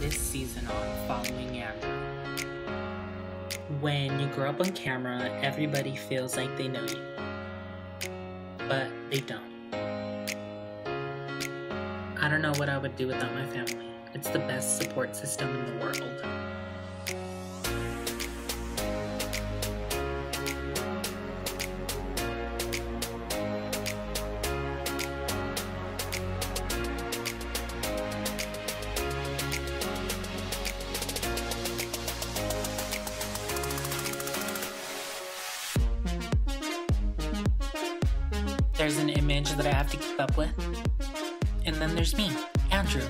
this season on following Andrew. When you grow up on camera, everybody feels like they know you, but they don't. I don't know what I would do without my family. It's the best support system in the world. There's an image that I have to keep up with. And then there's me, Andrew.